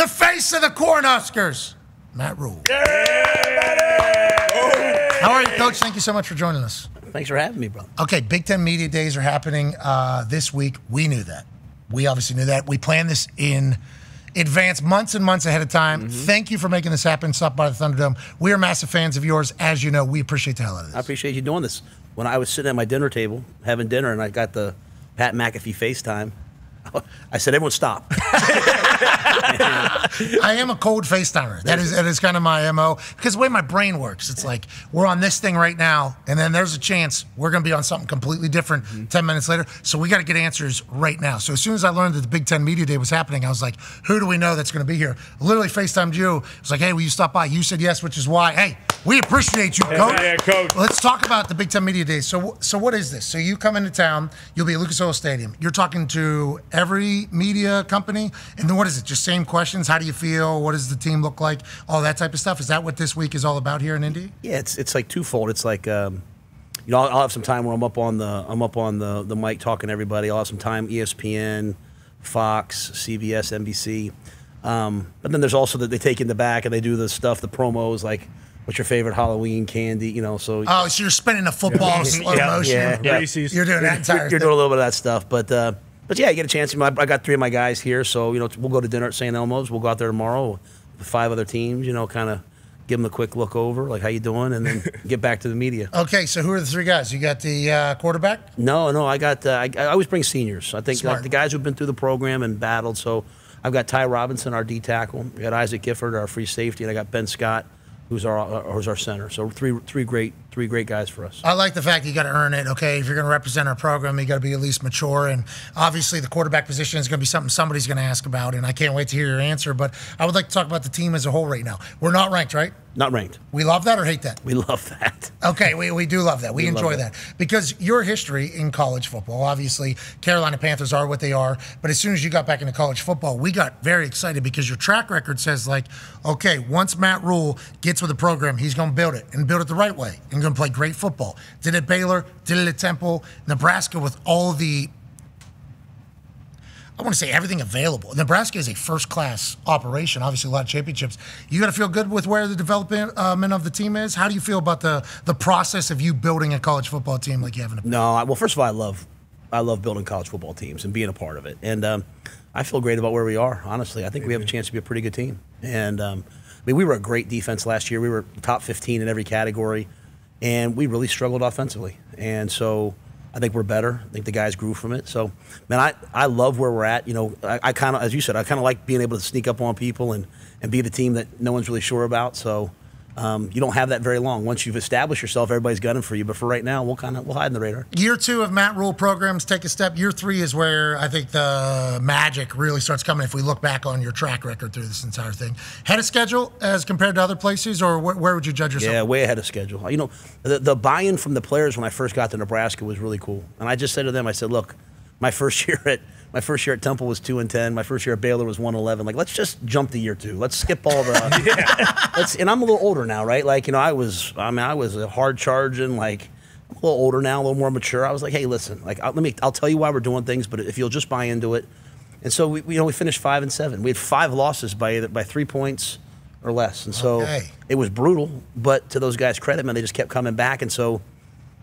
the face of the Cornhuskers, Matt Rhule. How are you, Coach? Thank you so much for joining us. Thanks for having me, bro. Okay, Big Ten Media Days are happening uh, this week. We knew that. We obviously knew that. We planned this in advance, months and months ahead of time. Mm-hmm. Thank you for making this happen. Stop by the Thunderdome. We are massive fans of yours. As you know, we appreciate the hell out of this. I appreciate you doing this. When I was sitting at my dinner table having dinner and I got the Pat McAfee FaceTime, I said, everyone stop. I am a cold FaceTimer. That is that is kind of my MO. Because the way my brain works, it's like we're on this thing right now, and then there's a chance we're gonna be on something completely different Mm-hmm. ten minutes later. So we gotta get answers right now. So as soon as I learned that the Big Ten Media Day was happening, I was like, who do we know that's gonna be here? I literally FaceTimed you. I was like, hey, will you stop by? You said yes, which is why, hey, we appreciate you, Yeah, coach. yeah, coach. Let's talk about the Big Ten Media Days. So, so what is this? So you come into town, you'll be at Lucas Oil Stadium. You're talking to every media company, and then what is it? Just same questions. How do you feel? What does the team look like? All that type of stuff. Is that what this week is all about here in Indy? Yeah, it's it's like twofold. It's like um, you know, I'll, I'll have some time where I'm up on the I'm up on the the mic talking to everybody. I'll have some time ESPN, Fox, CBS, NBC. Um, but then there's also that they take in the back and they do the stuff, the promos like. What's your favorite Halloween candy? You know, so Oh, so you're spinning a football slow Yeah, motion. yeah, yeah. You're doing that entire You're, thing. doing a little bit of that stuff, but uh, but yeah, you get a chance. You know, I, I got three of my guys here, so you know we'll go to dinner at St. Elmo's. We'll go out there tomorrow with five other teams. You know, kind of give them a quick look over, like how you doing, and then get back to the media. Okay, so who are the three guys? You got the uh, quarterback. No, no, I got. Uh, I, I always bring seniors. I think like the guys who've been through the program and battled. So I've got Ty Robinson, our D tackle. We got Isaac Gifford, our free safety, and I got Ben Scott, who's our uh, who's our center. So three three great three great guys for us. I like the fact you got to earn it. Okay, if you're going to represent our program, you got to be at least mature. And obviously, the quarterback position is going to be something somebody's going to ask about. And I can't wait to hear your answer. But I would like to talk about the team as a whole right now. We're not ranked, right? Not ranked. We love that or hate that? We love that. Okay, we, we do love that. We, We enjoy that. that. because your history in college football. Obviously, Carolina Panthers are what they are, but as soon as you got back into college football, we got very excited because your track record says like, okay, once Matt Rhule gets with the program, he's going to build it and build it the right way and going to play great football. Did it at Baylor? Did it at Temple? Nebraska with all the I want to say everything available. Nebraska is a first class operation, obviously, a lot of championships. You got to feel good with where the development um, of the team is. How do you feel about the, the process of you building a college football team like you have in a No, I, well, first of all, I love I love building college football teams and being a part of it, and um, I feel great about where we are. Honestly, I think we have a chance to be a pretty good team. And um, I mean, we were a great defense last year. We were top 15 in every category, and we really struggled offensively. And so I think we're better. I think the guys grew from it. So, man, I, I love where we're at. You know, I, I kind of, as you said, I kind of like being able to sneak up on people and, and be the team that no one's really sure about. So. Um, you don't have that very long. Once you've established yourself, everybody's gunning for you. But for right now, we'll kind of we'll hide in the radar. Year two of Matt Rhule programs take a step. Year three is where I think the magic really starts coming if we look back on your track record through this entire thing. Head of schedule as compared to other places, or wh- where would you judge yourself? Yeah, way ahead of schedule. You know, the, the buy-in from the players when I first got to Nebraska was really cool. And I just said to them, I said, look, my first year at my first year at Temple was two and ten. My first year at Baylor was one eleven. Like, let's just jump to year two. Let's skip all the. let's, and I'm a little older now, right? Like, you know, I was. I mean, I was a hard charging. Like, I'm a little older now, a little more mature. I was like, hey, listen, like, I'll, let me. I'll tell you why we're doing things, but if you'll just buy into it. And so we, we, you know, we finished five and seven. We had five losses by by three points or less, and so Okay. it was brutal. But to those guys' credit, man, they just kept coming back, and so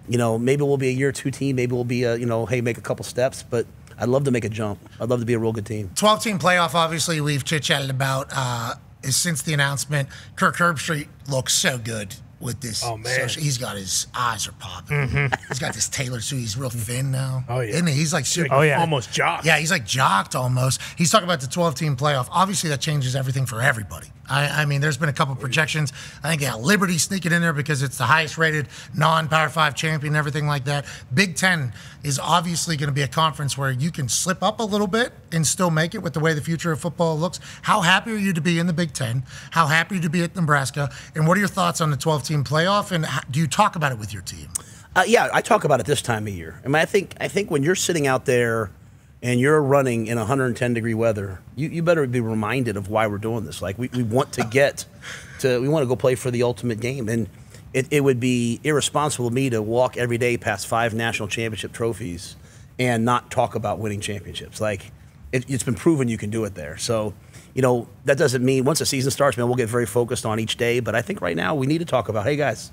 you know, maybe we'll be a year two team. Maybe we'll be a, you know, hey, make a couple steps. But I'd love to make a jump. I'd love to be a real good team. 12 team playoff, obviously, we've chit chatted about uh, is since the announcement. Kirk Herbstreit looks so good with this. Oh, man. social- he's got his eyes are popping. Mm-hmm. He's got this tailored suit. He's real thin now. Oh, yeah. Isn't he? He's like super. Oh, yeah. Almost jocked. Yeah, he's like jocked almost. He's talking about the 12 team playoff. Obviously, that changes everything for everybody. I, I mean, there's been a couple projections. I think got Liberty sneaking in there because it's the highest rated non Power Five champion, and everything like that. Big Ten is obviously going to be a conference where you can slip up a little bit and still make it with the way the future of football looks. How happy are you to be in the Big Ten? How happy are you to be at Nebraska? And what are your thoughts on the 12 team playoff? And how, do you talk about it with your team? Uh, yeah, I talk about it this time of year. I mean, I think I think when you're sitting out there and you're running in 110 degree weather, you, you better be reminded of why we're doing this. Like we, we want to get to we want to go play for the ultimate game, and it, it would be irresponsible of me to walk every day past five national championship trophies and not talk about winning championships. Like it, it's been proven you can do it there. So. You know, that doesn't mean once the season starts, man, we'll get very focused on each day. But I think right now we need to talk about, hey guys,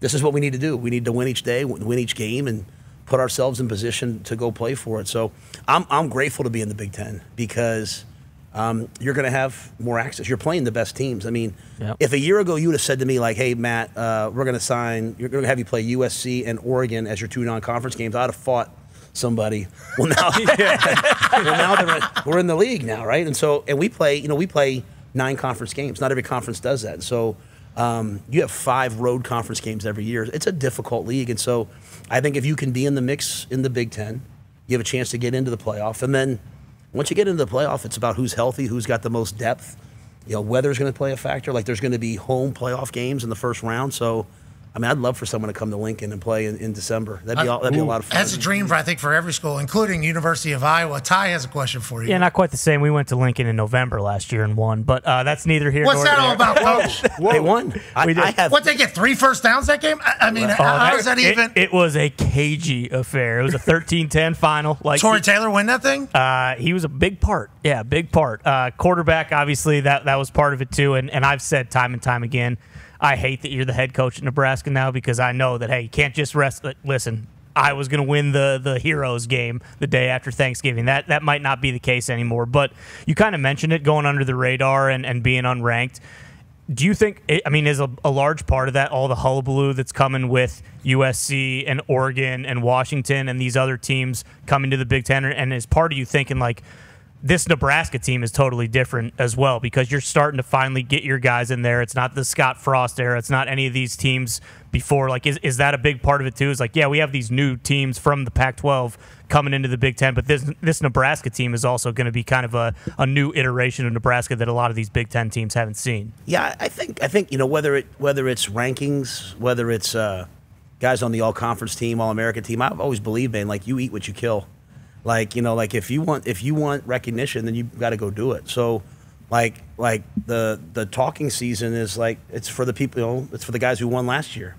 this is what we need to do. We need to win each day, win each game, and put ourselves in position to go play for it. So I'm, I'm grateful to be in the Big Ten because um, you're going to have more access. You're playing the best teams. I mean, Yep. if a year ago you would have said to me like, "Hey Matt, uh, we're going to sign, you're going to have you play USC and Oregon as your two non-conference games," I'd have fought somebody. Well, now, well, now in, we're in the league now, right? And so, and we play, you know, we play nine conference games. Not every conference does that. And so, um, you have five road conference games every year. It's a difficult league, and so I think if you can be in the mix in the Big Ten, you have a chance to get into the playoff, and then once you get into the playoff, it's about who's healthy, who's got the most depth. You know, weather's going to play a factor. Like there's going to be home playoff games in the first round. So, I mean, I'd love for someone to come to Lincoln and play in, in December. That'd be all, that'd be a lot of fun. That's a dream for I think for every school, including University of Iowa. Ty has a question for you. Yeah, not quite the same. We went to Lincoln in November last year and won, but uh, that's neither here What's nor that there. all about, coach? They won. I, We did. I have. What they get three first downs that game? I, I mean, Oh, how, how is that it- even? It, was a cagey affair. It was a 13-10 final. Like Tory Taylor win that thing? Uh, he was a big part. Yeah, big part. Uh, quarterback, obviously, that that was part of it too. And and I've said time and time again, I hate that you're the head coach at Nebraska now because I know that hey, you can't just rest. Listen, I was going to win the the Heroes game the day after Thanksgiving. That that might not be the case anymore. But you kind of mentioned it going under the radar and and being unranked. Do you think? I mean, is a, a large part of that all the hullabaloo that's coming with USC and Oregon and Washington and these other teams coming to the Big Ten? And is part of you thinking like this Nebraska team is totally different as well because you're starting to finally get your guys in there. It's not the Scott Frost era. It's not any of these teams before. Like, is, is that a big part of it too? Is like, yeah, we have these new teams from the Pac-12 coming into the Big Ten, but this this Nebraska team is also going to be kind of a, a new iteration of Nebraska that a lot of these Big Ten teams haven't seen. Yeah, I think I think you know whether it whether it's rankings, whether it's uh, guys on the all conference team, all American team. I've always believed, man, like you eat what you kill. Like you know, like if you want if you want recognition, then you got to go do it. So, like like the the talking season is like it's for the people. You know, it's for the guys who won last year.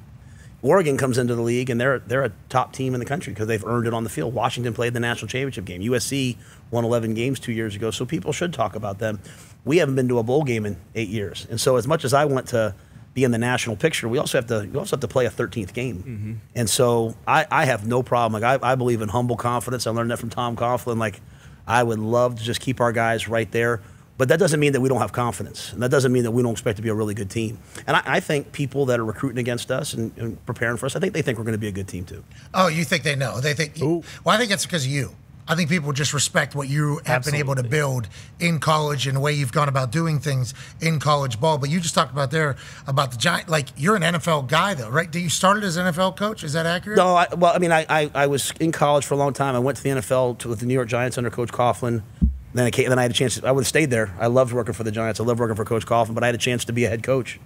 Oregon comes into the league and they're they're a top team in the country because they've earned it on the field. Washington played the national championship game. USC won 11 games two years ago, so people should talk about them. We haven't been to a bowl game in eight years, and so as much as I want to be in the national picture, we also have to we also have to play a 13th game. Mm-hmm. And so I, I have no problem. Like I, I believe in humble confidence. I learned that from Tom Coughlin. Like I would love to just keep our guys right there. But that doesn't mean that we don't have confidence. And that doesn't mean that we don't expect to be a really good team. And I, I think people that are recruiting against us and, and preparing for us, I think they think we're going to be a good team too. Oh, you think they know? They think. Well, I think it's because of you. I think people just respect what you have been able to build in college and the way you've gone about doing things in college ball. But you just talked about there about the giant. Like you're an NFL guy though, right? Did you started as an NFL coach? Is that accurate? No, I, well, I mean, I, I, I was in college for a long time. I went to the NFL to, with the New York Giants under Coach Coughlin. Then I, came, then I had a chance. I would have stayed there. I loved working for the Giants. I loved working for Coach Coughlin, but I had a chance to be a head coach.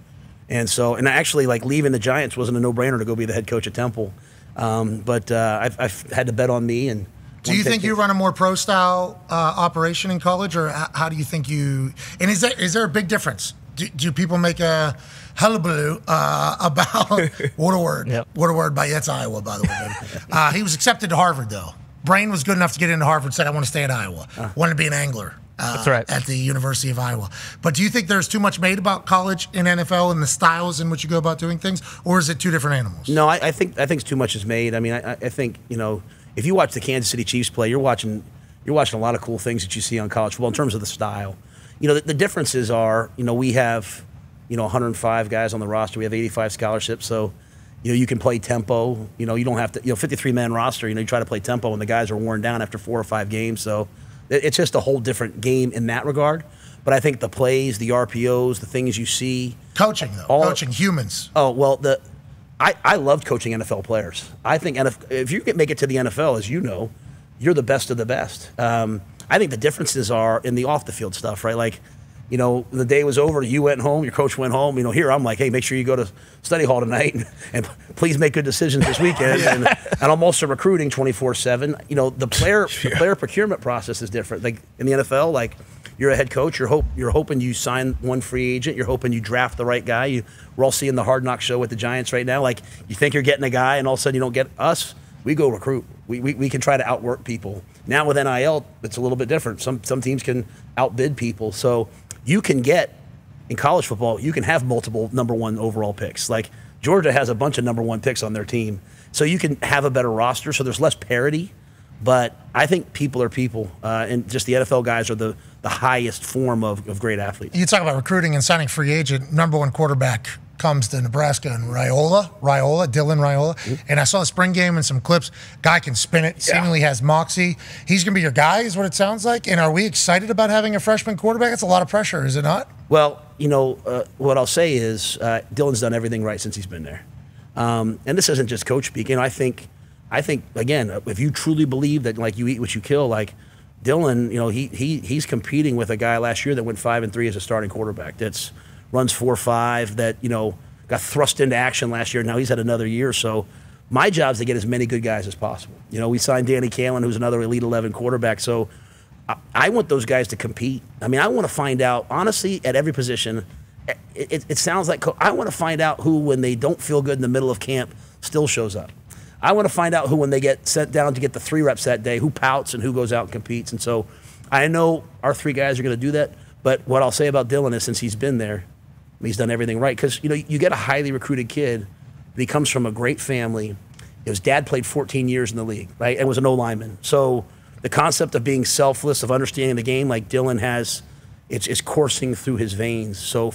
And so, and actually, like leaving the Giants wasn't a no-brainer to go be the head coach at Temple. Um, but uh, I've, I've had to bet on me. And Do you think you run a more pro style uh, operation in college, or how do you think you? And is there is there a big difference? Do, do people make a hullabaloo uh, about what a word? Yep. What a word by Yetz Iowa, by the way. uh, he was accepted to Harvard though. Brain was good enough to get into Harvard. Said I want to stay at Iowa. Wanted to be an angler. Uh, That's right. At the University of Iowa. But do you think there's too much made about college and NFL and the styles in which you go about doing things, or is it two different animals? No, I, I think I think too much is made. I mean, I, I think you know, if you watch the Kansas City Chiefs play, you're watching you're watching a lot of cool things that you see on college football in terms of the style. You know, the, the differences are, you know, we have, you know, 105 guys on the roster. We have 85 scholarships, so you know you can play tempo. You know, you don't have to. You know, 53 man roster. You know, you try to play tempo, and the guys are worn down after four or five games. So it, it's just a whole different game in that regard. But I think the plays, the RPOs, the things you see, Coaching though, All- coaching humans. Oh well, the I, I loved coaching NFL players. I think NF, if you can make it to the NFL, as you know, you're the best of the best. Um, I think the differences are in the off the field stuff, right? Like, you know, the day was over, you went home, your coach went home. You know, here I'm like, hey, make sure you go to study hall tonight and, and please make good decisions this weekend. and, and I'm also recruiting 24 seven. You know, the player the player procurement process is different. Like in the NFL, like you're a head coach. You're hope you're hoping you sign one free agent. You're hoping you draft the right guy. You, we're all seeing the hard knock show with the Giants right now. Like you think you're getting a guy, and all of a sudden you don't get us. We go recruit. We, we, we can try to outwork people. Now with NIL, it's a little bit different. Some some teams can outbid people. So you can get in college football, you can have multiple number one overall picks. Like Georgia has a bunch of number one picks on their team, so you can have a better roster. So there's less parity. But I think people are people, uh, and just the NFL guys are the, the highest form of, of great athletes. You talk about recruiting and signing free agent. Number one quarterback comes to Nebraska and Raiola, Raiola, Dylan Raiola. Mm-hmm. And I saw the spring game and some clips. Guy can spin it, seemingly has moxie. He's going to be your guy, is what it sounds like. And are we excited about having a freshman quarterback? It's a lot of pressure, is it not? Well, you know, uh, what I'll say is uh, Dylan's done everything right since he's been there. Um, and this isn't just coach speaking. I think, I think again, if you truly believe that like you eat what you kill, like Dylan, you know, he he he's competing with a guy last year that went five and three as a starting quarterback. That's runs four five. That you know got thrust into action last year. Now he's had another year. So my job is to get as many good guys as possible. You know, we signed Danny Kaelin, who's another elite eleven quarterback. So I, I want those guys to compete. I mean, I want to find out honestly at every position it, it, it sounds like I want to find out who, when they don't feel good in the middle of camp, still shows up. I want to find out who, when they get sent down to get the three reps that day, who pouts and who goes out and competes. And so I know our three guys are going to do that. But what I'll say about Dylan is since he's been there, he's done everything right. Because, you know, you get a highly recruited kid, but he comes from a great family. His dad played 14 years in the league, right, and was an O lineman. So the concept of being selfless, of understanding the game like Dylan has, it's, it's coursing through his veins. So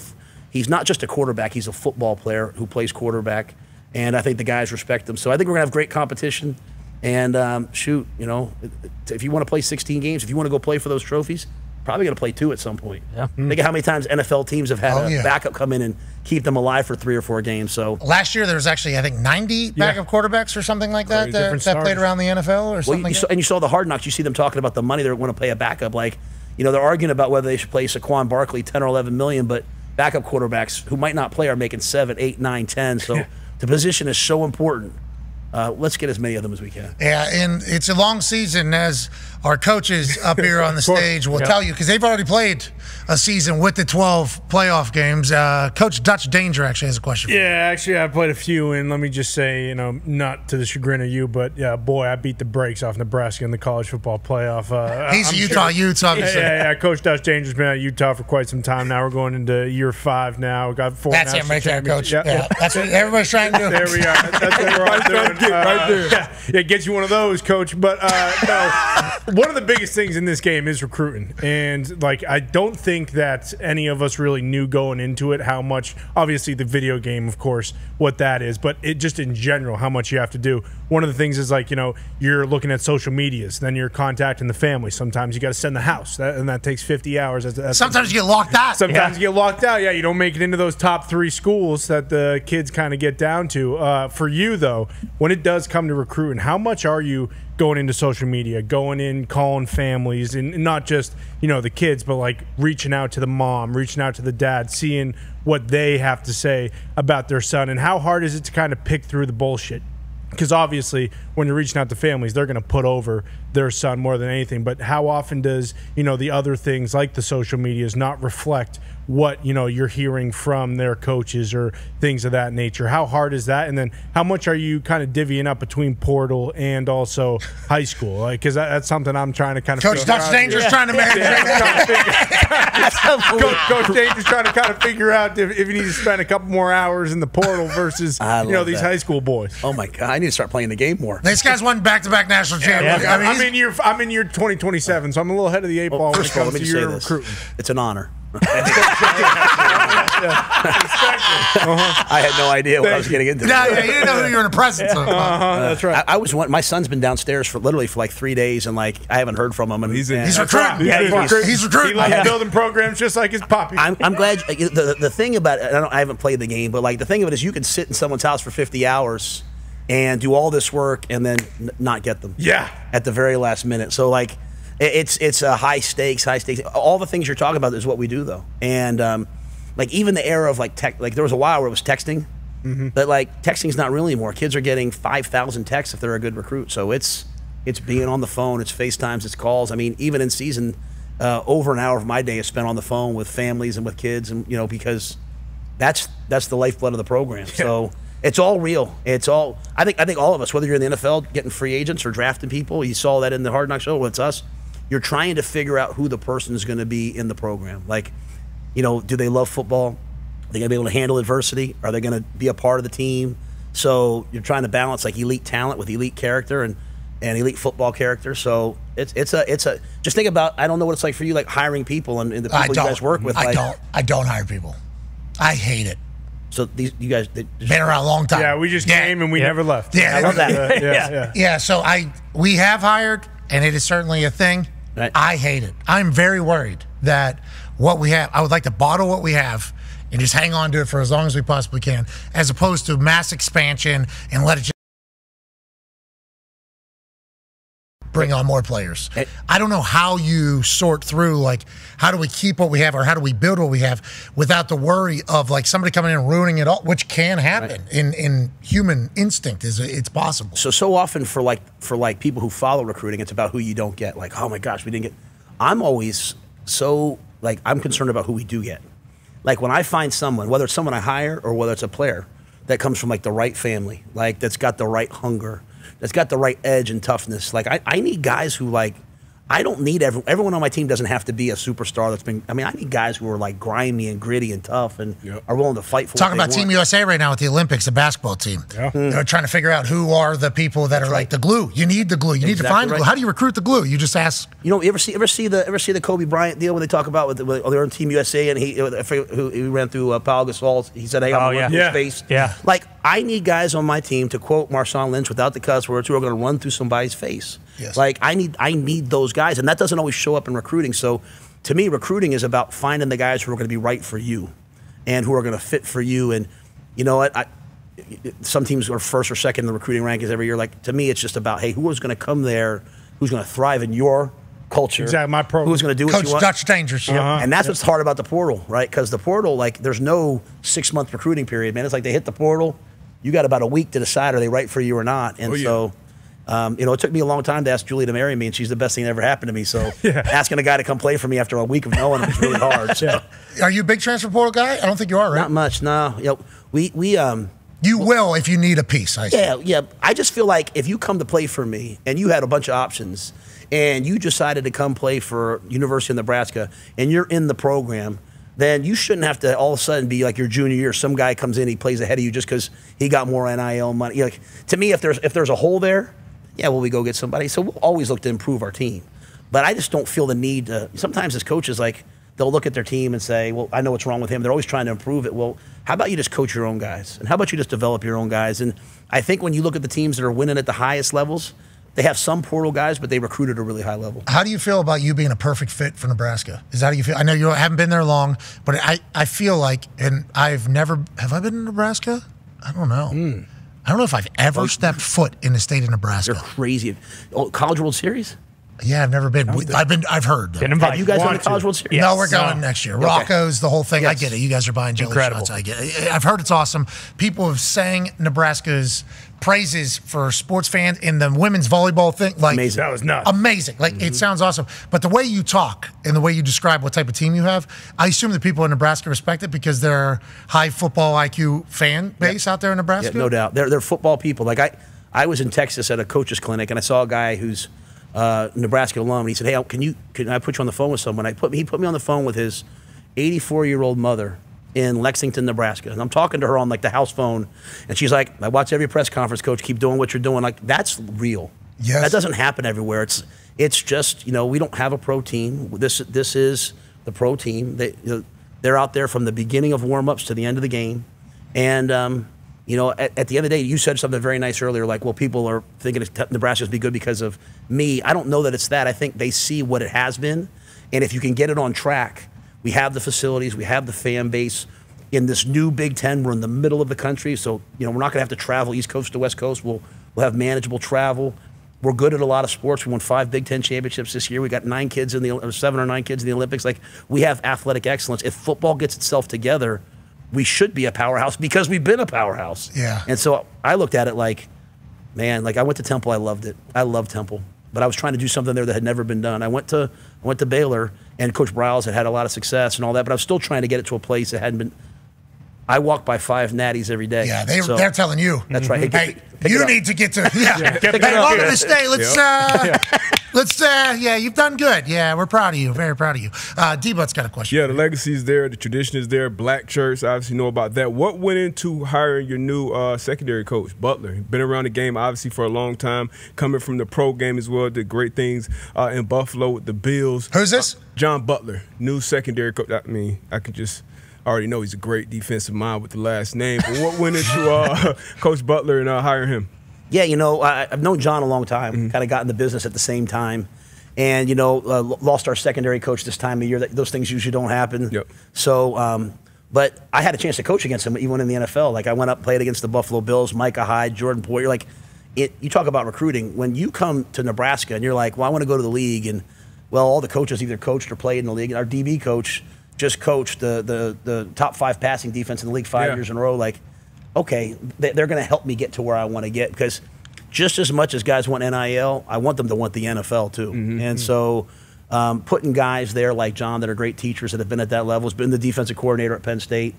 he's not just a quarterback, he's a football player who plays quarterback. And I think the guys respect them. So I think we're going to have great competition. And um, shoot, you know, if you want to play 16 games, if you want to go play for those trophies, probably going to play two at some point. Yeah. Think of how many times NFL teams have had oh, a yeah. backup come in and keep them alive for three or four games. So last year there was actually I think 90 backup yeah. quarterbacks or something like that that, that played around the NFL or something. Well, you, like saw, and you saw the hard knocks. You see them talking about the money they're going to pay a backup. Like, you know, they're arguing about whether they should play Saquon Barkley 10 or 11 million, but backup quarterbacks who might not play are making seven, eight, nine, ten. So the position is so important. Uh, let's get as many of them as we can. Yeah, and it's a long season, as our coaches up here on the stage will yep. tell you, because they've already played a season with the 12 playoff games. Uh, Coach Dutch Danger actually has a question. yeah, actually, I've played a few, and let me just say, you know, not to the chagrin of you, but yeah, boy, I beat the brakes off Nebraska in the college football playoff. Uh, He's I'm a Utah sure, Utes, obviously. Yeah, yeah, yeah, Coach Dutch Danger's been at Utah for quite some time now. We're going into year five now. We got four. That's him right there, Coach. Yeah, yeah. that's what everybody's trying to do. there we are. That's what we're all doing. Uh, right there. Yeah, it gets you one of those, Coach. But uh, no, one of the biggest things in this game is recruiting, and like I don't think that any of us really knew going into it how much. Obviously, the video game, of course, what that is, but it just in general how much you have to do. One of the things is like you know you're looking at social medias, then you're contacting the family. Sometimes you got to send the house, that, and that takes 50 hours. That's, that's sometimes you get locked out. Sometimes yeah. you get locked out. Yeah, you don't make it into those top three schools that the kids kind of get down to. Uh, for you though, when it does come to recruiting, how much are you going into social media, going in, calling families, and not just you know the kids, but like reaching out to the mom, reaching out to the dad, seeing what they have to say about their son, and how hard is it to kind of pick through the bullshit? Because obviously, when you're reaching out to families, they're going to put over their son more than anything. But how often does you know the other things like the social medias not reflect what you know you're hearing from their coaches or things of that nature. How hard is that? And then how much are you kind of divvying up between portal and also high school? Like, because that, that's something I'm trying to kind of. Coach Dutch Danger's yeah. trying to manage. Yeah, Coach, Coach Danger's trying to kind of figure out if, if you need to spend a couple more hours in the portal versus you know these that. high school boys. Oh my god, I need to start playing the game more. These guys won back-to-back national champions. Yeah, I mean, I'm in year I'm in year 2027, so I'm a little ahead of the eight ball well, when it comes all, to your recruiting. It's an honor. I had no idea what I was getting into. No, yeah, you didn't know who you were in the presence of. Uh-huh, that's right. I, I, was one. My son's been downstairs for literally for like three days, and like I haven't heard from him. And he's, in, he's recruiting. Yeah, he's, he's, he's recruiting. He likes yeah. building programs just like his poppy. I'm, I'm glad. The, the thing about it, I, don't, I haven't played the game, but like the thing of it is, you can sit in someone's house for 50 hours and do all this work and then n- not get them. Yeah. At the very last minute. So like it's it's a high stakes, high stakes. All the things you're talking about is what we do though, and um, like even the era of like tech, like there was a while where it was texting, mm-hmm. but like texting's not really anymore. Kids are getting five thousand texts if they're a good recruit. So it's it's being on the phone, it's FaceTimes, it's calls. I mean, even in season, uh, over an hour of my day is spent on the phone with families and with kids, and you know because that's that's the lifeblood of the program. Yeah. So. It's all real. It's all. I think. I think all of us, whether you're in the NFL, getting free agents or drafting people, you saw that in the Hard Knock show. Well, it's us you're trying to figure out who the person is going to be in the program. Like, You know, do they love football? Are they going to be able to handle adversity? Are they going to be a part of the team? So you're trying to balance like elite talent with elite character and, and elite football character. So it's it's a it's a just think about I don't know what it's like for you like hiring people and, and the people I you guys work with. I like, don't. I don't hire people. I hate it. So these you guys they, Been around a long time. Yeah, we just came and we Yeah. never left. Yeah, I love that. Uh, yeah, Yeah. yeah. Yeah, so I we have hired, and it is certainly a thing. Right. I hate it. I'm very worried that what we have. I would like to bottle what we have and just hang on to it for as long as we possibly can, as opposed to mass expansion and let it just bring on more players. Eh. I don't know how you sort through like how do we keep what we have or how do we build what we have without the worry of like somebody coming in and ruining it all, which can happen in in human instinct. Is it's possible. so so often for like for like people who follow recruiting, it's about who you don't get. Like, oh my gosh, we didn't get. I'm always so like I'm concerned about who we do get. Like when I find someone, whether it's someone I hire or whether it's a player that comes from like the right family, like that's got the right hunger, that's got the right edge and toughness. Like I, I need guys who like. I don't need every, everyone on my team doesn't have to be a superstar that's been. I mean, I need guys who are like grimy and gritty and tough and are willing to fight for. Talking about they Team. USA right now with the Olympics, the basketball team. Yeah. They're trying to figure out who are the people that are like the glue. You need the glue. You need to Exactly find the glue. right. How do you recruit the glue? You just ask. You know, you ever see ever see the ever see the Kobe Bryant deal when they talk about with, the, with they're on Team USA and he I forget who he ran through uh, Paul Gasol. He said, "Hey, I'm Oh, gonna yeah. run through Yeah. his face." Yeah. Like I need guys on my team to quote Marshawn Lynch without the cuss words who are going to run through somebody's face. Yes. Like I need I need those guys, and that doesn't always show up in recruiting. So to me, recruiting is about finding the guys who are going to be right for you, and who are going to fit for you. And you know what? I, some teams are first or second in the recruiting rankings every year. Like to me, it's just about hey, who is going to come there, who's going to thrive in your culture, Exactly, my program. who's going to do what Coach you want. Dutch Dangerous. Uh-huh. And that's what's hard about the portal, right? Because the portal, like, there's no six month recruiting period, man. It's like they hit the portal, you got about a week to decide are they right for you or not. And Oh, yeah. so, um, you know, it took me a long time to ask Julie to marry me, and she's the best thing that ever happened to me. So, asking a guy to come play for me after a week of knowing him is really hard. So, Are you a big transfer portal guy? I don't think you are, right? not much, no. You know, we we um. you will if you need a piece. I see. Yeah, yeah. I just feel like if you come to play for me and you had a bunch of options and you decided to come play for University of Nebraska and you're in the program, then you shouldn't have to all of a sudden be like your junior year. Some guy comes in, he plays ahead of you just because he got more NIL money. Like to me, if there's if there's a hole there, yeah, well, we go get somebody. So we'll always look to improve our team. But I just don't feel the need to. Sometimes as coaches, like they'll look at their team and say, "Well, I know what's wrong with him." They're always trying to improve it. Well, how about you just coach your own guys, and how about you just develop your own guys? And I think when you look at the teams that are winning at the highest levels, they have some portal guys, but they recruit at a really high level. How do you feel about you being a perfect fit for Nebraska? Is that how you feel? I know you haven't been there long, but I, I feel like, and I've never, have I been in Nebraska? I don't know. Hmm. I don't know if I've ever oh, stepped foot in the state of Nebraska. They're crazy. Oh, College World Series. Yeah, I've never been. We, I've been. I've heard. though. Been Have invited. you guys done the want to. College World Series? Yeah. No, we're going No. next year. Rocco's the whole thing. I get it. You guys are buying jelly Incredible. shots. I get it. I've heard it's awesome. People have sang Nebraska's praises for sports fans in the women's volleyball thing. Like Amazing. That was nuts. Amazing. Like it mm-hmm. sounds awesome. But the way you talk and the way you describe what type of team you have, I assume that people in Nebraska respect it because they're high football IQ fan base out there in Yeah, Nebraska. no doubt. They're, they're football people. Like I, I was in Texas at a coach's clinic, and I saw a guy who's uh, Nebraska alum, and he said, "Hey, can you can I put you on the phone with someone?" I put he put me on the phone with his 84 year old mother in Lexington, Nebraska, and I'm talking to her on like the house phone, and she's like, "I watch every press conference, coach. Keep doing what you're doing. Like that's real. Yes. that doesn't happen everywhere. It's it's just you know we don't have a pro team. This this is the pro team. They you know, they're out there from the beginning of warm ups to the end of the game, and um, you know at, at the end of the day, you said something very nice earlier. Like, well, people are thinking Nebraska's be good because of me. I don't know that it's that. I think they see what it has been, and if you can get it on track, we have the facilities, we have the fan base. In this new Big Ten, we're in the middle of the country, so you know we're not going to have to travel East Coast to West Coast. We'll we'll have manageable travel. We're good at a lot of sports. We won five Big Ten championships this year. We got nine kids in the or seven or nine kids in the Olympics. Like we have athletic excellence. If football gets itself together, we should be a powerhouse because we've been a powerhouse. Yeah. And so I looked at it like, man, like I went to Temple. I loved it. I love Temple, but I was trying to do something there that had never been done. I went to I went to Baylor, and Coach Briles had had a lot of success and all that, but I was still trying to get it to a place that hadn't been. I walk by five natties every day. Yeah, they, So- they're telling you. That's right. Hey, Hey, pick- pick it you up. need to get to. Yeah. get Hey, back welcome here. to stay. Let's uh, Let's, uh, yeah, you've done good. Yeah, we're proud of you. Very proud of you. Uh, D-But's got a question. Yeah, the legacy is there. The tradition is there. Black shirts, obviously know about that. What went into hiring your new uh, secondary coach, Butler? Been around the game, obviously, for a long time. Coming from the pro game as well. Did great things uh, in Buffalo with the Bills. Who's this? Uh, John Butler, new secondary coach. I mean, I can just already know he's a great defensive mind with the last name. But what went into uh, Coach Butler and uh, hiring him? Yeah, you know, I, I've known John a long time. Mm-hmm. Kind of got in the business at the same time, and you know, uh, lost our secondary coach this time of year. That, those things usually don't happen. Yep. So, um, but I had a chance to coach against him even in the NFL. Like I went up, played against the Buffalo Bills, Micah Hyde, Jordan Poyer. Like, it, you talk about recruiting. When you come to Nebraska and you're like, well, I want to go to the league, and well, all the coaches either coached or played in the league. And our DB coach just coached the the, the top five passing defense in the league five Yeah. years in a row. Like, okay, they- they're going to help me get to where I want to get because just as much as guys want NIL, I want them to want the NFL too. And so, um, putting guys there like John that are great teachers that have been at that level, has been the defensive coordinator at Penn State.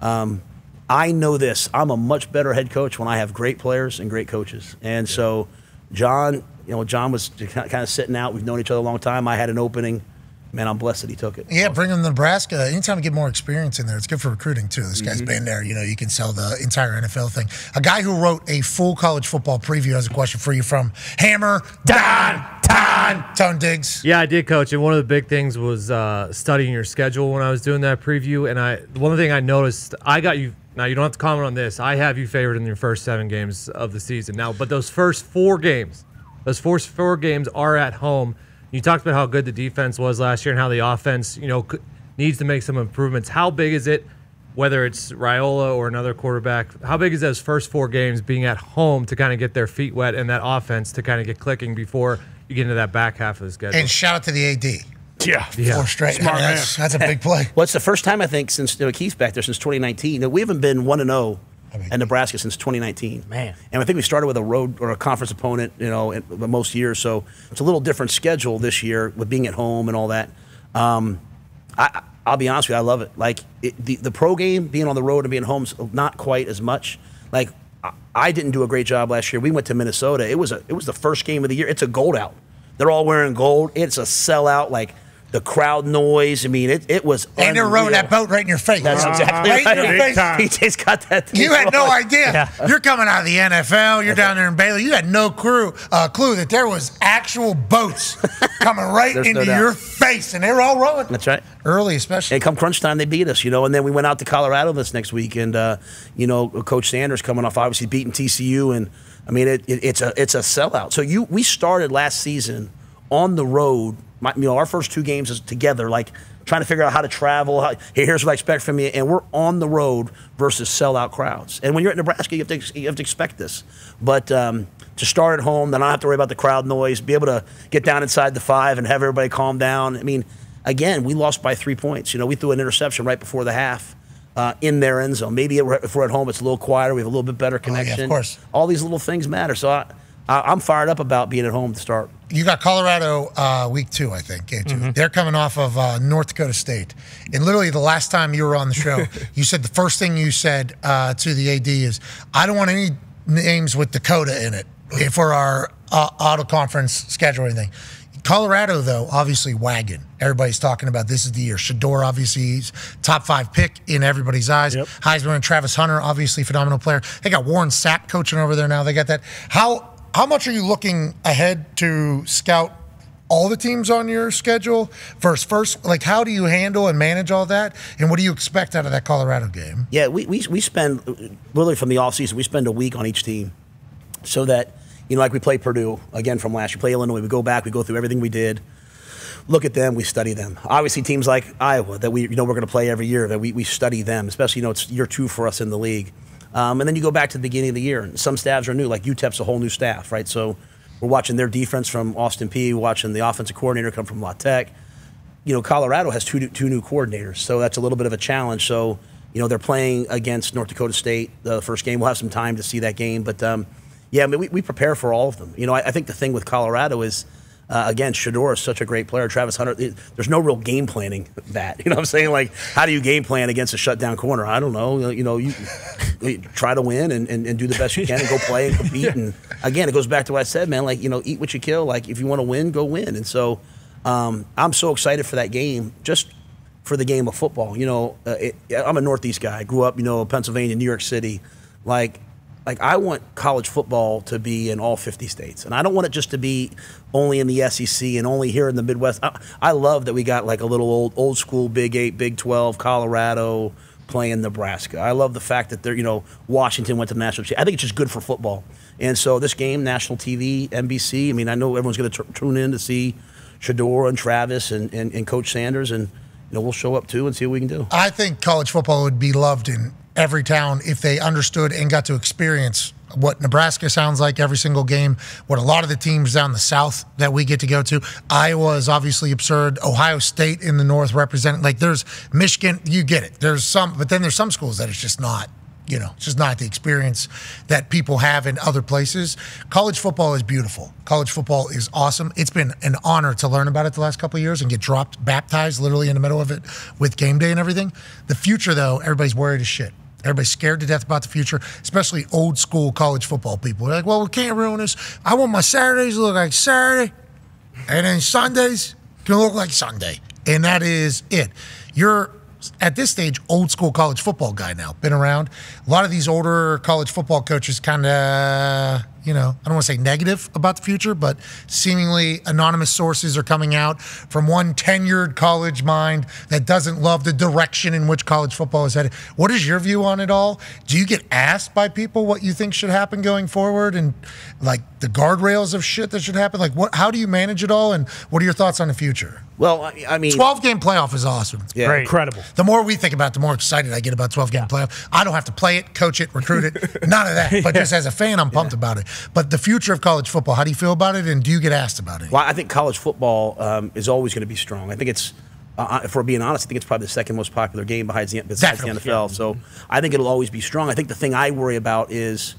Um, I know this. I'm a much better head coach when I have great players and great coaches. And so, John, you know, John was kind of sitting out. We've known each other a long time. I had an opening. Man, I'm blessed that he took it. Yeah, bring him to Nebraska. Anytime you get more experience in there, it's good for recruiting too. This Mm-hmm. guy's been there. You know, you can sell the entire NFL thing. A guy who wrote a full college football preview has a question for you from Hammer Don Ton Tone Diggs. Yeah, I did, coach. And one of the big things was uh, studying your schedule when I was doing that preview. And I, one thing I noticed, I got you. Now you don't have to comment on this. I have you favored in your first seven games of the season. Now, but those first four games, those first four games are at home. You talked about how good the defense was last year and how the offense, you know, needs to make some improvements. How big is it, whether it's Raiola or another quarterback? How big is those first four games being at home to kind of get their feet wet and that offense to kind of get clicking before you get into that back half of the schedule? And shout out to the AD. Yeah. Four straight. Smart man. that's, that's a big play. Well, it's the first time I think since you know, Keith's back there since 2019. that We haven't been one and zero at Nebraska since 2019. Man. and I think we started with a road or a conference opponent, you know, in, most years. So it's a little different schedule this year with being at home and all that. Um, I, I'll be honest with you, I love it. Like it, the the pro game, being on the road and being home, is not quite as much. Like I, I didn't do a great job last year. We went to Minnesota. It was a it was the first game of the year. It's a gold out. They're all wearing gold. It's a sellout. Like the crowd noise. I mean, it, it was. And they're rowing that boat right in your face. That's exactly right. right. in your Big face. time. PJ's got that. thing You had no rolling. idea. You're coming out of the NFL. You're down there in Baylor. You had no crew, uh, clue that there was actual boats coming right There's no into doubt. your face, and they were all rowing. That's right. Early, especially. And come crunch time, they beat us, you know. And then we went out to Colorado this next week, and uh, you know, Coach Sanders coming off obviously beating TCU, and I mean, it, it, it's a it's a sellout. So you we started last season on the road. My, you know, our first two games is together, like trying to figure out how to travel. How, hey, here's what I expect from you, and we're on the road versus sellout crowds. And when you're at Nebraska, you have to you have to expect this. But um, to start at home, then I don't have to worry about the crowd noise. Be able to get down inside the five and have everybody calm down. I mean, again, we lost by three points. You know, we threw an interception right before the half. Uh, in their end zone. Maybe if we're at home, it's a little quieter. We have a little bit better Oh, yeah, of course. All these little things matter. So I, I, I'm fired up about being at home to start. You got Colorado uh, week two, I think. ain't you? They're coming off of uh, North Dakota State. And literally, the last time you were on the show, you said the first thing you said uh, to the AD is, I don't want any names with Dakota in it for our uh, auto conference schedule or anything. Colorado, though, obviously wagon. Everybody's talking about this is the year. Shedeur, obviously, he's top five pick in everybody's eyes. Yep. Heisman and Travis Hunter, obviously phenomenal player. They got Warren Sapp coaching over there now. They got that. How how much are you looking ahead to scout all the teams on your schedule versus first? Like, how do you handle and manage all that? And what do you expect out of that Colorado game? Yeah, we, we, we spend, literally from the offseason, we spend a week on each team so that, you know, like we play Purdue again from last year, play Illinois, we go back, we go through everything we did, look at them, we study them. Obviously, teams like Iowa that we, you know, we're going to play every year, that we, we study them, especially, you know, it's year two for us in the league. Um, and then you go back to the beginning of the year, and some staffs are new, like UTEP's a whole new staff, right? So we're watching their defense from Austin Peay, watching the offensive coordinator come from La Tech you know, Colorado has two two new coordinators, so that's a little bit of a challenge. So, you know, they're playing against North Dakota State the first game. We'll have some time to see that game, but um, yeah, I mean, we, we prepare for all of them. You know, I, I think the thing with Colorado is. Uh, again, Shedeur is such a great player. Travis Hunter, there's no real game planning that. You know what I'm saying? Like, how do you game plan against a shutdown corner? I don't know. You know, you try to win and, and, and do the best you can and go play and compete. And again, it goes back to what I said, man. Like you know, eat what you kill. Like if you want to win, go win. And so um, I'm so excited for that game. Just for the game of football. You know, uh, it, I'm a Northeast guy. I grew up, you know, Pennsylvania, New York City. Like, like I want college football to be in all 50 states, and I don't want it just to be only in the SEC and only here in the Midwest. I, I love that we got like a little old old school Big Eight, Big 12, Colorado playing Nebraska. I love the fact that they're, you know, Washington went to the national. I think it's just good for football. And so this game, national TV, NBC. I mean, I know everyone's going to tune in to see Shedeur and Travis and, and, and Coach Sanders and you know, we'll show up too and see what we can do. I think college football would be loved in every town if they understood and got to experience what Nebraska sounds like every single game, what a lot of the teams down the south that we get to go to. Iowa is obviously absurd. Ohio State in the north representing like there's Michigan, you get it. There's some but then there's some schools that it's just not you know, it's just not the experience that people have in other places. College football is beautiful. College football is awesome. It's been an honor to learn about it the last couple years and get dropped, baptized literally in the middle of it with game day and everything. The future, though, everybody's worried as shit. Everybody's scared to death about the future, especially old school college football people. They're like, well, we can't ruin this. I want my Saturdays to look like Saturday, and then Sundays can look like Sunday. And that is it. You're at this stage, old school college football guy now, been around. A lot of these older college football coaches kind of you know, I don't want to say negative about the future, but seemingly anonymous sources are coming out from one tenured college mind that doesn't love the direction in which college football is headed. What is your view on it all? Do you get asked by people what you think should happen going forward and like the guardrails of shit that should happen? Like, what? How do you manage it all, and what are your thoughts on the future? Well, I mean, 12 game playoff is awesome. It's Yeah. Great. Incredible. the more we think about it, the more excited I get about 12 game playoff. I don't have to play it, coach it, recruit it, none of that. But just as a fan, I'm pumped about it. But the future of college football, how do you feel about it? And do you get asked about it? Well, I think college football um, is always going to be strong. I think it's, uh, if we're being honest, I think it's probably the second most popular game behind the, besides the Definitely, NFL. So I think it'll always be strong. I think the thing I worry about is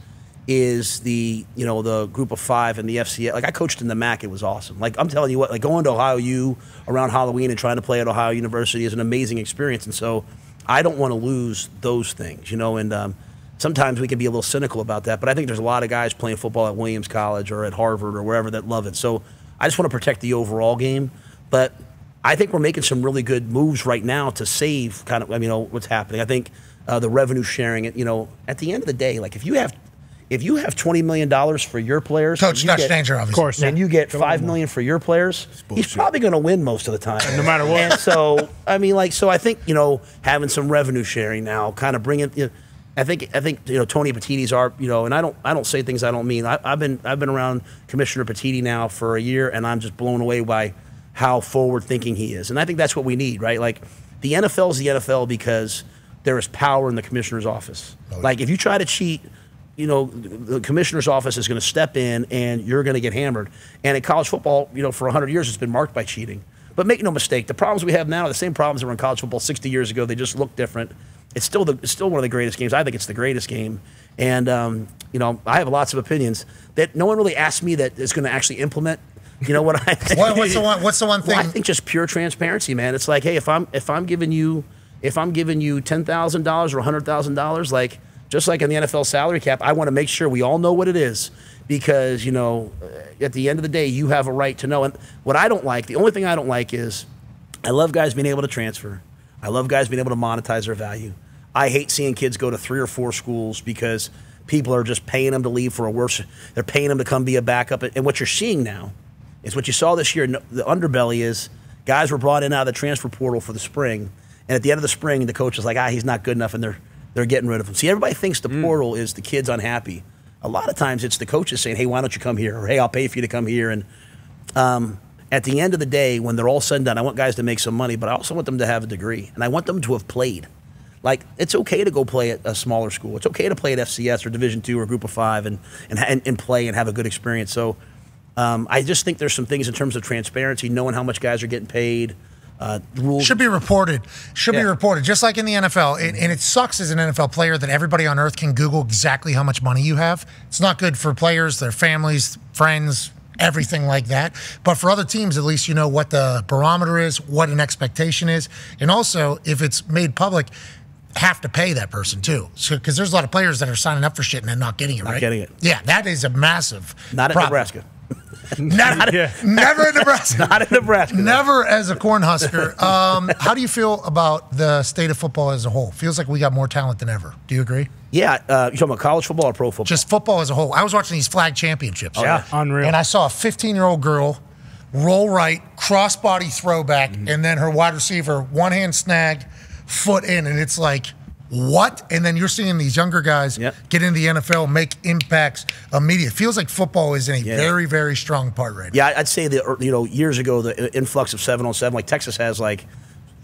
is the you know the group of five and the FCS. Like I coached in the MAC, it was awesome. Like I'm telling you what, like going to Ohio U around Halloween and trying to play at Ohio University is an amazing experience. And so I don't want to lose those things, you know. And um, sometimes we can be a little cynical about that, but I think there's a lot of guys playing football at Williams College or at Harvard or wherever that love it. So I just want to protect the overall game, but I think we're making some really good moves right now to save kind of I mean, you know what's happening. I think uh, the revenue sharing. You know, at the end of the day, like if you have if you have twenty million dollars for your players, Coach and you Nush get- Danger, obviously. course. and you get five million for your players, he's probably going to win most of the time, No matter what. And so, I mean, like, so I think you know having some revenue sharing now, kind of bringing. You know, I think I think you know Tony Petitti's are you know, and I don't I don't say things I don't mean. I, I've been I've been around Commissioner Petitti now for a year, and I'm just blown away by how forward thinking he is, and I think that's what we need, right? Like, the NFL is the NFL because there is power in the commissioner's office. Oh, like, if you try to cheat you know, the commissioner's office is going to step in and you're going to get hammered. And in college football, you know, for 100 years, it's been marked by cheating. But make no mistake, the problems we have now are the same problems that were in college football 60 years ago. They just look different. It's still the it's still one of the greatest games. I think it's the greatest game. And um, you know, I have lots of opinions that no one really asked me that is going to actually implement. You know what I think? What- what's the one- what's the one Well, I think just pure transparency, man. It's like, hey, if I'm if I'm giving you if I'm giving you ten thousand dollars or hundred thousand dollars, like just like in the NFL salary cap, I want to make sure we all know what it is because you know at the end of the day, you have a right to know. And what I don't like, the only thing I don't like is, I love guys being able to transfer. I love guys being able to monetize their value. I hate seeing kids go to three or four schools because people are just paying them to leave for a worse. They're paying them to come be a backup. And what you're seeing now is what you saw this year. The underbelly is guys were brought in out of the transfer portal for the spring, and at the end of the spring, the coach is like, ah, he's not good enough, and they're they're getting rid of them. See, everybody thinks the portal is the kids unhappy. A lot of times, it's the coaches saying, hey, why don't you come here, or hey, I'll pay for you to come here, and um, at the end of the day, when they're all said and done, I want guys to make some money, but I also want them to have a degree, and I want them to have played. Like it's okay to go play at a smaller school. It's okay to play at FCS or Division two or Group of Five and and, and, and play and have a good experience. So um, I just think there's some things in terms of transparency, knowing how much guys are getting paid, uh, rules. Should be reported. Should be reported, just like in the NFL. It, and it sucks as an NFL player that everybody on earth can Google exactly how much money you have. It's not good for players, their families, friends, everything like that. But for other teams, at least you know what the barometer is, what an expectation is. And also, if it's made public, have to pay that person too, because there's a lot of players that are signing up for shit and then not getting it. Not right? getting it. Yeah, that is a massive. Not at problem. Nebraska. Never, Yeah. never in Nebraska. Not at Nebraska. Never as a Cornhusker. Um, how do you feel about the state of football as a whole? Feels like we got more talent than ever. Do you agree? Yeah, uh, you talking about college football or pro football? Just football as a whole. I was watching these flag championships. Yeah, unreal. And I saw a 15 year old girl roll right, crossbody throwback, Mm-hmm. and then her wide receiver, one hand snag, foot in. And it's like, what? And then you're seeing these younger guys Yep. get into the NFL, make impacts immediate. Feels like football is in a Yeah. very, very strong part right now. Yeah, I'd say that er, you know years ago the influx of seven on seven, like Texas has like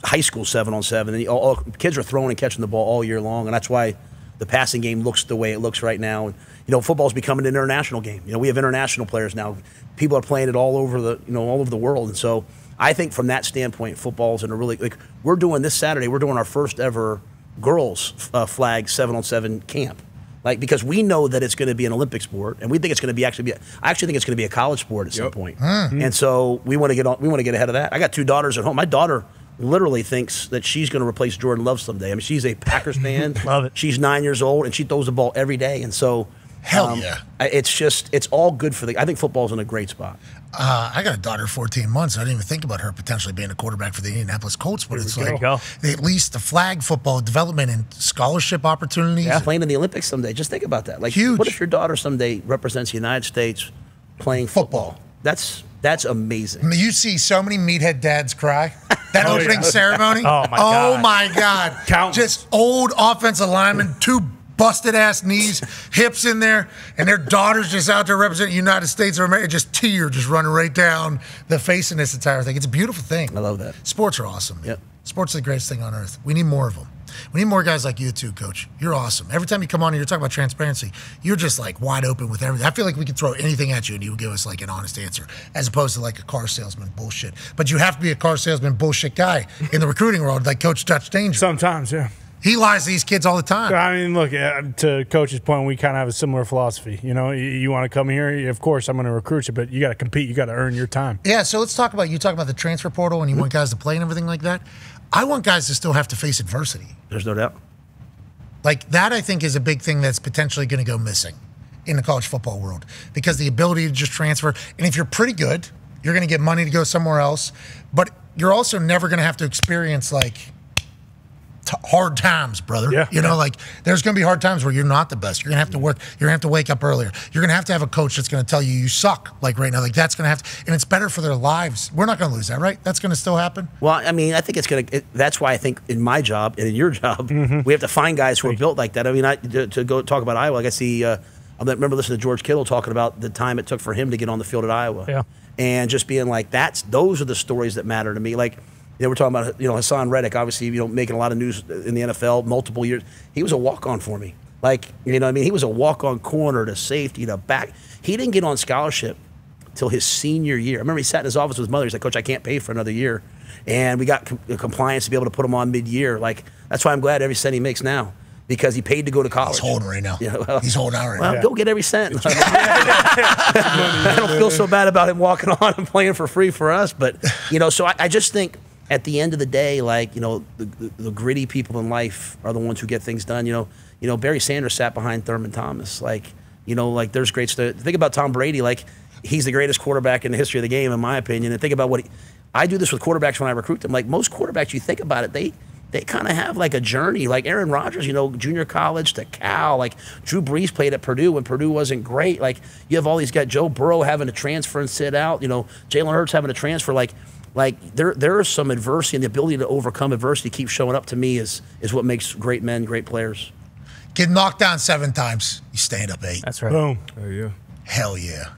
high school seven on seven, and all, all, kids are throwing and catching the ball all year long, and that's why the passing game looks the way it looks right now. And you know, football's becoming an international game. You know, we have international players now. People are playing it all over the you know all over the world, and so I think from that standpoint, football's in a really like we're doing this Saturday. We're doing our first ever girls uh, flag seven on seven camp. Like because we know that it's going to be an Olympic sport, and we think it's going to be actually be. I actually think it's going to be a college sport at some Yep. point. And so we want to get on. We want to get ahead of that. I got two daughters at home. My daughter literally thinks that she's going to replace Jordan Love someday. I mean, she's a Packers fan. Love it. She's nine years old, and she throws the ball every day. And so, um, Hell yeah. It's just it's all good for the. I think football's in a great spot. Uh, I got a daughter, 14 months. I didn't even think about her potentially being a quarterback for the Indianapolis Colts, but it's like go. at least the flag football development and scholarship opportunities. Playing in the Olympics someday. Just think about that. Like, Huge. what if your daughter someday represents the United States playing Football. football? That's that's amazing. You see so many meathead dads cry. That Oh, opening yeah. ceremony. Oh, my Oh God. my God. Countless. Just old offensive linemen, two busted ass knees, hips in there, and their daughters just out there representing the United States of America. Just tear just running right down the face in this entire thing. It's a beautiful thing. I love that. Sports are awesome. Man. Yep. Sports are the greatest thing on earth. We need more of them. We need more guys like you too, Coach. You're awesome. Every time you come on, here, you're talking about transparency. You're just like wide open with everything. I feel like we could throw anything at you, and you would give us like an honest answer, as opposed to like a car salesman bullshit. But you have to be a car salesman bullshit guy in the recruiting world, like Coach Dutch Danger. Sometimes, yeah. He lies to these kids all the time. I mean, look, uh, to Coach's point, we kind of have a similar philosophy. You know, you, you want to come here, of course, I'm going to recruit you, but you got to compete. You got to earn your time. Yeah, so let's talk about you talk about the transfer portal and you want guys to play and everything like that. I want guys to still have to face adversity. There's no doubt. Like that, I think is a big thing that's potentially going to go missing in the college football world because the ability to just transfer. And if you're pretty good, you're going to get money to go somewhere else, but you're also never going to have to experience like t- hard times, brother. Yeah. You know, like there's going to be hard times where you're not the best. You're going to have to work. You're going to have to wake up earlier. You're going to have to have a coach that's going to tell you you suck. Like right now, like that's going to have to, and it's better for their lives. We're not going to lose that, right? That's going to still happen. Well, I mean, I think it's gonna. That's why I think in my job and in your job, we have to find guys who are built like that. I mean, I, to, to go talk about Iowa, like I guess the. Uh, I remember listening to George Kittle talking about the time it took for him to get on the field at Iowa. Yeah. And just being like, that's those are the stories that matter to me. Like, you know, we're talking about you know Haason Reddick, obviously, you know, making a lot of news in the NFL, multiple years. He was a walk on for me. Like, you know, what I mean, he was a walk on corner to safety to back. He didn't get on scholarship till his senior year. I remember he sat in his office with his mother. He's like, Coach, I can't pay for another year. And we got com- compliance to be able to put him on mid year. Like, that's why I'm glad every cent he makes now because he paid to go to college. He's holding right now. Yeah, well- He's holding out right Well, now. go get every cent. I don't feel so bad about him walking on and playing for free for us. But, you know, so I, I just think at the end of the day, like, you know, the, the, the gritty people in life are the ones who get things done. You know, you know, Barry Sanders sat behind Thurman Thomas. Like, you know, like there's great stuff. Think about Tom Brady. Like, he's the greatest quarterback in the history of the game, in my opinion. And think about what he, I do this with quarterbacks when I recruit them. Like most quarterbacks, you think about it, they they kind of have like a journey. Like Aaron Rodgers, you know, junior college to Cal. Like Drew Brees played at Purdue when Purdue wasn't great. Like you have all these guys, Joe Burrow having to transfer and sit out. You know, Jalen Hurts having to transfer. Like, like there there is some adversity and the ability to overcome adversity keep showing up to me is is what makes great men great players. Get knocked down seven times, you stand up eight. That's right. Boom. Oh, yeah. Hell yeah.